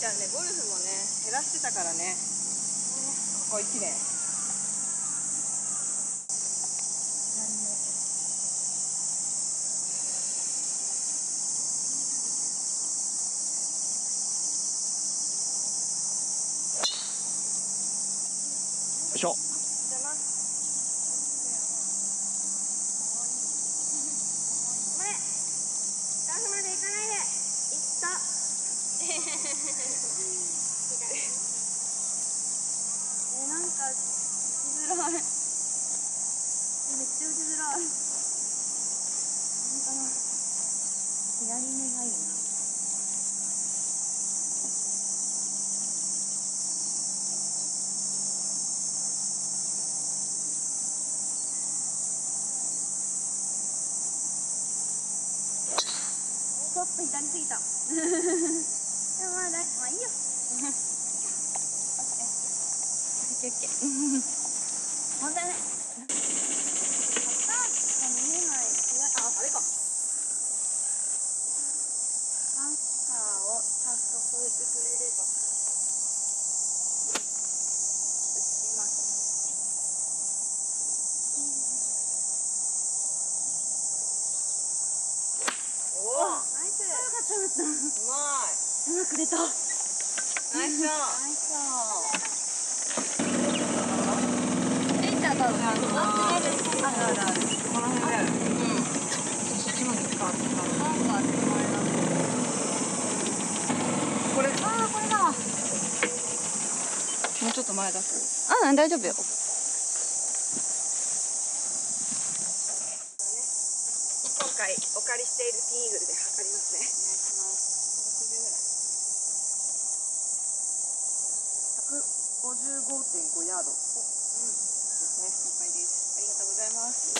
ちゃんねゴルフもね減らしてたからね。ここ1年しょ。前ラフまで行かないで。行ったえなんか打ちづらいめっちゃ打ちづらいなんかな左目がいいなちょっと左すぎた。でもまあだいまあいいよ。オッケー。オッケー問題ないパター。ンが見えない。ああれか。アンサーをちゃんと添えてくれれば打ちますおおナイスよかった。うまい。うまく出た。ナイナイスショッスレンジャー。多分あるある。あるあるこの辺。だよねうんそっちまで使う使うなんか手前だこれ。ああこれだ。もうちょっと前出すあ大丈夫よ。今回お借りしているティーイーグルで測りますね55.5ヤード、うん、ですね。了解ですありがとうございます。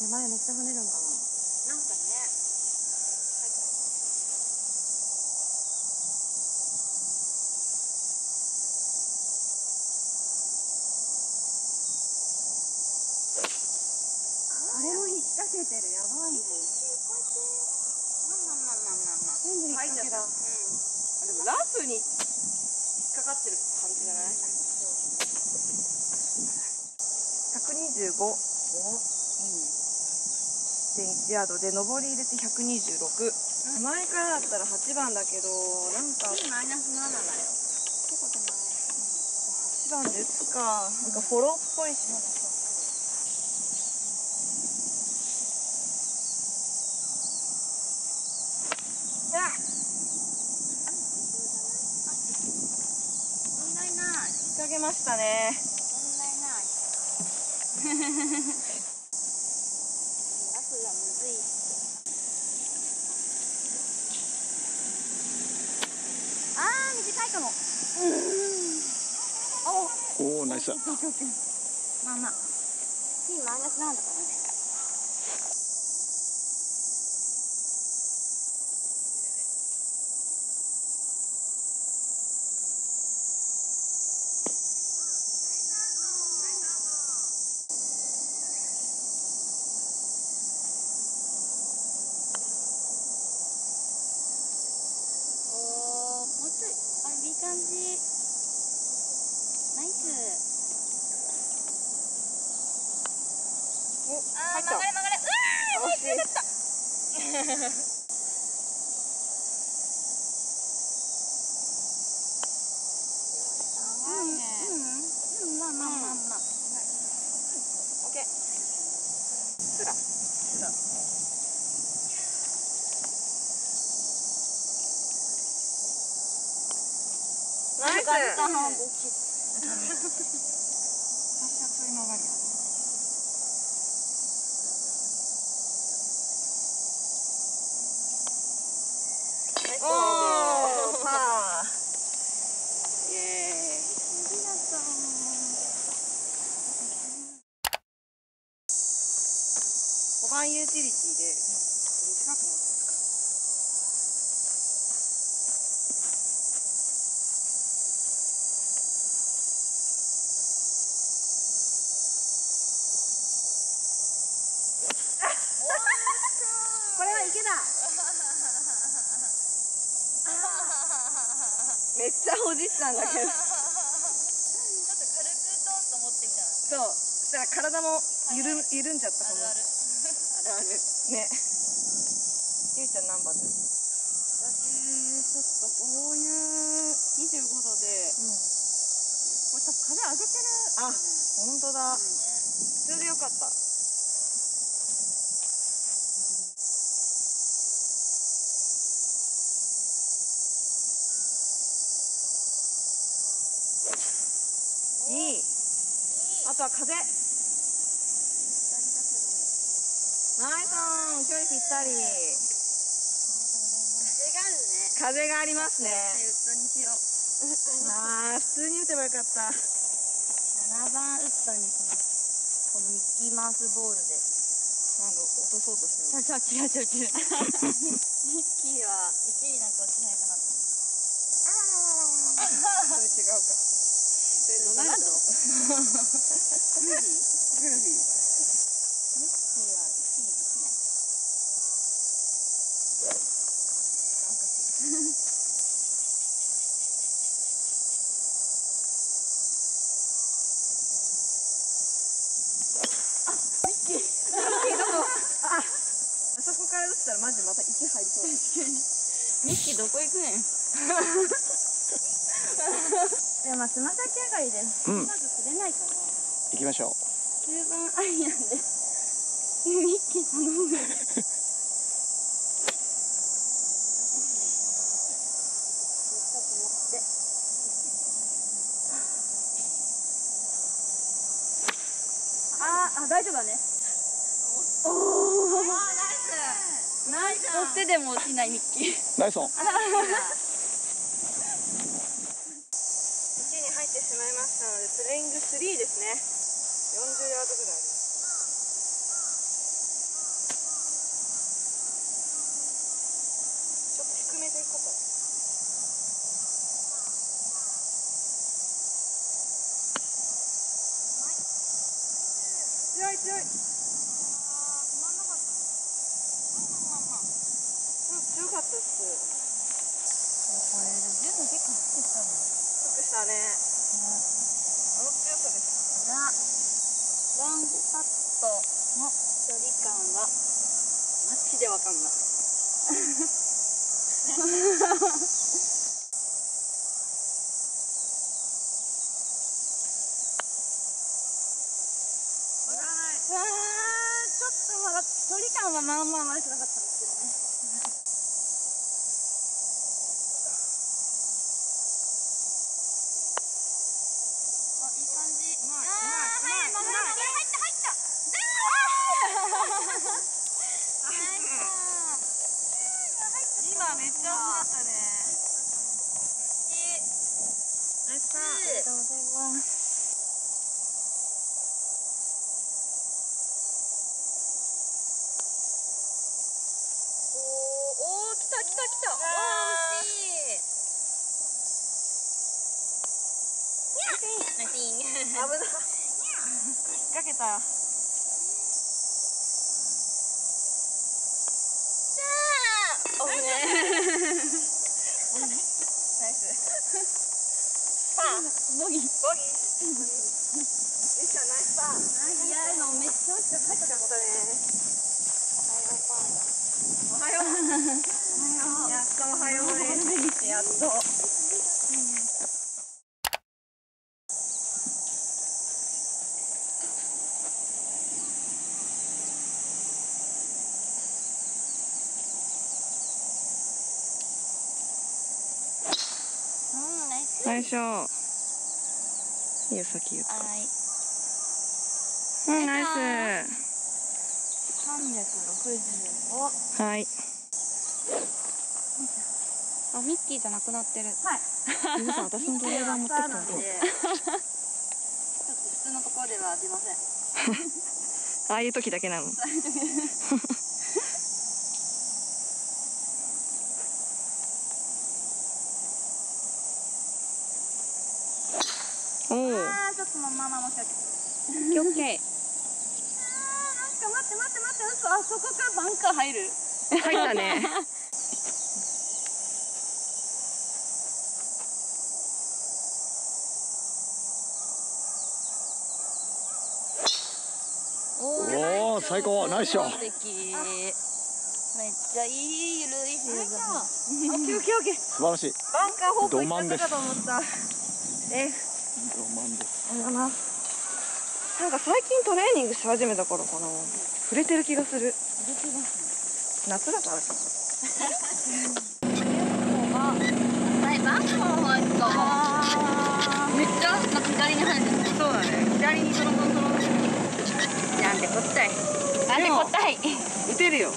手前めっちゃ跳ねるんかななんかねあれも引っ掛けてる。やばいね。まあまあまあまあまあ全部引っ掛け、はいでもラフに引っかかってる感じじゃない？1251ヤードで上り入れて126、前からだったら8番だけどなんかマイナス7だよ。結構手前。8番で打つか。なんかフォローっぽいし問題ない引っ掛けましたね。あー短いかも。おおおナイスまあまあ。ピンマイナスなんだからねおーもうちょいあいい感じナイスおあー入った曲がれ曲がれ。うわー惜しい。った。ナイスガリカハンボキ私はちょい曲がりやおーパーイエーイ5番ユーティリティで短くめっちゃほじったんだけど。ちょっと軽く通すと思ってみたら。そう。そしたら体も緩ん緩んじゃったかもあるある。あるある。ね。ゆうちゃん何番です？私ちょっとこういう25度でうん。これ多分風上げてるあ本当だ。うん。普通でよかった。いい。あとは風ナイスオン距離ぴったり風があるね風がありますねウッドにしようあ普通に打てばよかった7番ウッドにしますこのミッキーマウスボールでなんか落とそうとしてる違う違う違うミッキーは1位なんか落ちないかなとそれ違うかそれドナルドグーフィーグーフィーミッキーは1位落ちないあそこから打ったらマジまた息入りそうだミッキーどこ行くねん。でもまあつま先上がりで。うんうまく釣れないから行きましょ9番アイアンで。ミッキー頼むあーあ大丈夫だねおおナイスナイス取ってでも落ちないミッキーうナイスオン。池に入ってしまいましたのでプレイング3ですね。40ヤードぐらいあります。ちょっと低めでいこうか。強い強いうん強かったですこれで十分結構降ってきたの低くしたね。あの強さでワンパットの距離感は。マジでわかんない。わからない。あーちょっとまだ距離感はまあまあ悪くなかったんですけどねあいい感じうまいあーうまいうまいはいまあまあ入った入った今めっちゃ面白かったねナイスパーありがとうございます。おーおー来た来た来た。おー惜し危ない 引っ掛けたおぶねナイス。ボギ。ーボギ。ーゆうちゃんナイスパーいやのめっちゃ落ちた入ったことねおはようおはようやっとおはようですやっとうんナイス最初。いいよ先言う。はい。うんナイ365はい。あミッキーじゃなくなってる。皆さん私のドライバー持ってきたんなのでちょっと普通のところでは出ません。ああいう時だけなの おあちょっとママもオッケー。あなんか待って待って待ってあそこからバンカー入る。入ったね。おお最高。ナイスショめっちゃいいゆるいフーオッケーオッケーオッケー。素晴らしい。バンカー方向行ったかと思った。ロマンですななんか最近トレーニングし始めたからかな。触れてる気がする。夏だからか めっちゃなんか左に入るなそうだね。左にトロトロトロなんでこったい。なんでこったい。打てるよ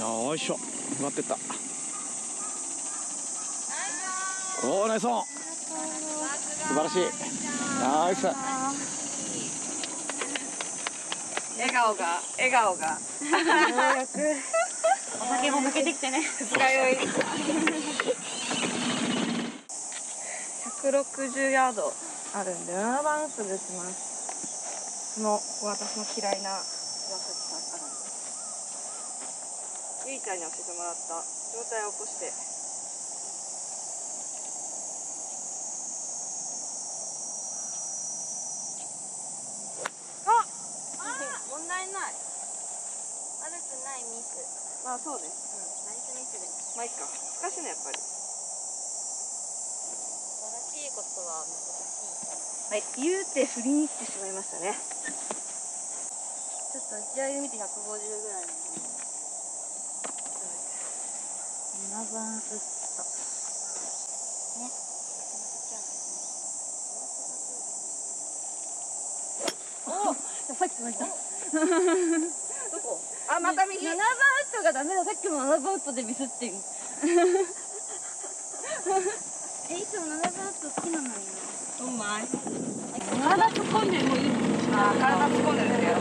よいしょ。上がってった。おおナイスオン。素晴らしい。ナイス。笑顔が笑顔が。お酒も抜けてきてね。二日酔い。160ヤードあるんで7番ウッドで打ちます。その私の嫌いな岩崎さんゆいちゃんに教えてもらった。状態を起こして。問題ない。悪くないミス。まあそうですナイスミスです。まあいいか。難しいねやっぱり。素晴らしいことは難しい。はい言うて振りに来てしまいましたね。ちょっと打ち上げ見て150ぐらい7番ウッド。ね。おさっきも言った。どこ？あまた右。7番ウッドがダメだ。さっきも7番ウッドでミスってるえいつも7番ウッド好きなのに。うまい体突っ込んでもいいあー体突っ込んでるんだよ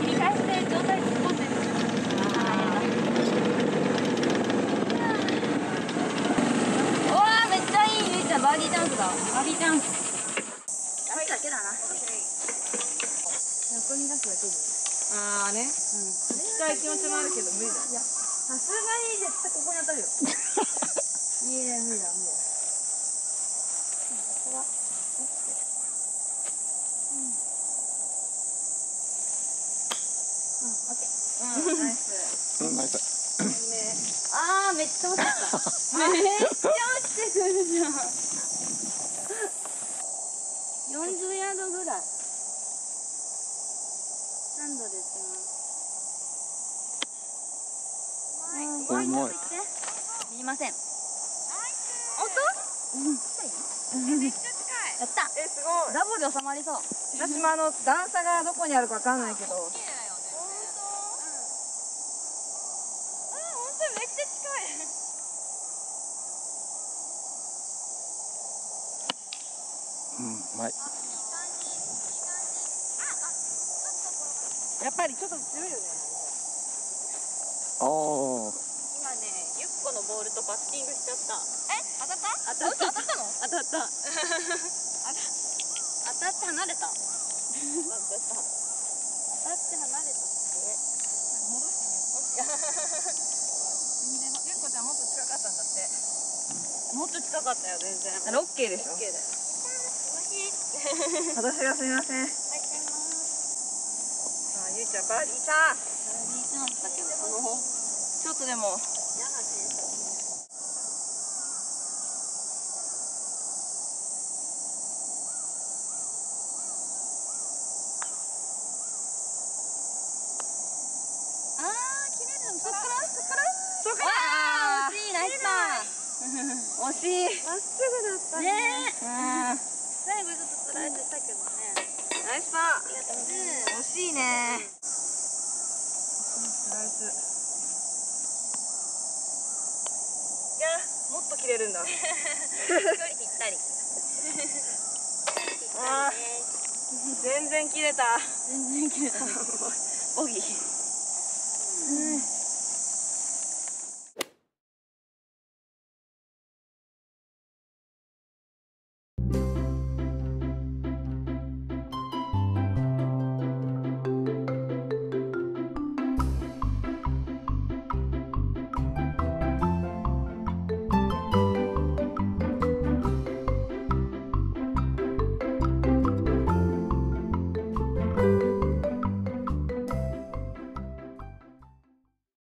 切り返して状態突っ込んでるうわーめっちゃいいゆいちゃんバーディーチャンスだバーディーチャンス出すだけだな横に出すだけでいいああね。うん。行きたい気持ちもあるけど無理だ。さすがに絶対ここに当たるよ。いや無理だ無理だ。ここはうんオッケーうんナイス。うんナイスあーめっちゃ落ちてた。めっちゃ落ちてくるじゃん40 ヤードぐらい3度で打ちますううまい。もう一度行って見えません本当うんやったえすごい。ダボで収まりそう。私もあの段差がどこにあるかわかんないけど。本当うん本当めっちゃ近い。うんうまいやっぱりちょっと強いよねおお今ねゆっこのボールとバッティングしちゃった。え？当たった？当たった。当たったの？当たった。当たって離れた。当たった。当たって離れたって？戻してみよう。ゆっこちゃんもっと近かったんだって。もっと近かったよ全然。あれオッケーでしょ？OK だよ。私がすみません。はいあゆいちゃんバーディーチャンスバーディーチャンスだけどこのちょっとでも惜しいまっすぐだったーね。えうん。最後ちょっとスライドしたけどねナイスパー。うございます惜しいねいやもっと切れるんだ。距離ぴったり。全然切れた。全然切れた。ボギー。うん